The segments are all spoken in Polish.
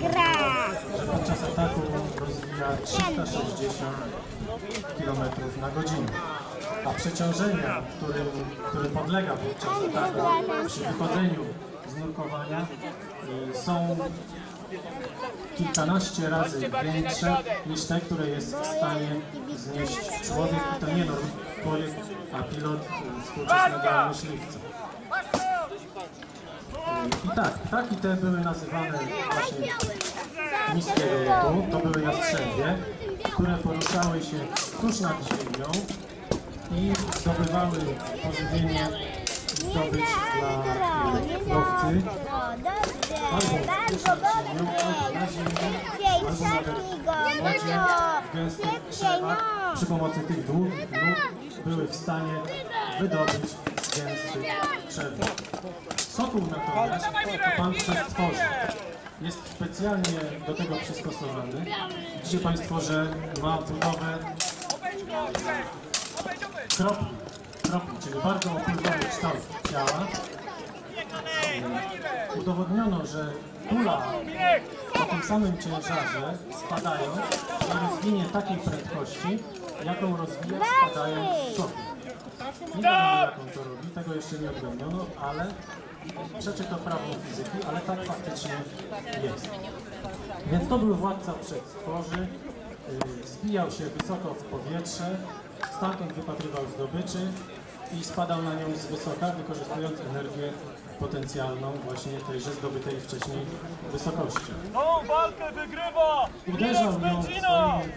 że podczas ataku rozwija 360 km na godzinę. A przeciążenia, którym, którym podlega podczas ataku przy wychodzeniu z nurkowania y, są kilkanaście razy większe niż te, które jest w stanie znieść człowiek i to nie człowiek, a pilot y, współczesnego myśliwca. I tak, ptaki te były nazywane właśnie niskiego lotu. To były jastrzębie, które poruszały się tuż nad ziemią i zdobywały pożywienie, zdobycz dla łowcy albo w gęstych krzewach. Przy pomocy tych długich były w stanie wydobyć z gęstych krzewów. Sokół natomiast to pan przestworzy. Jest specjalnie do tego przystosowany. Widzicie Państwo, że ma budowę kropli, kropli czyli bardzo opływowy kształt ciała. Udowodniono, że kula o tym samym ciężarze spadając nie rozwinie takiej prędkości, jaką rozwija spadając sokół. On to robi, tego jeszcze nie odgadniono, ale przeczy to prawom fizyki, ale tak faktycznie jest. Więc to był władca przedstworzy, yy, zbijał się wysoko w powietrze, stamtąd wypatrywał zdobyczy i spadał na nią z wysoka, wykorzystując energię potencjalną właśnie tejże zdobytej wcześniej wysokości. Tą walkę wygrywa Uderzał Będzina! swoimi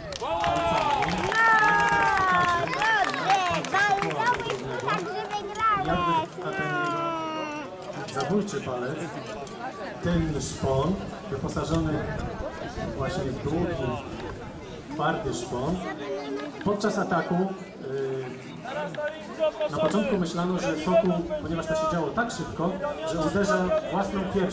zabójczy palec, tylny szpon, wyposażony właśnie w długi, twardy szpon. Podczas ataku yy, na początku myślano, że Sokół, ponieważ to się działo tak szybko, że uderza własną piersią.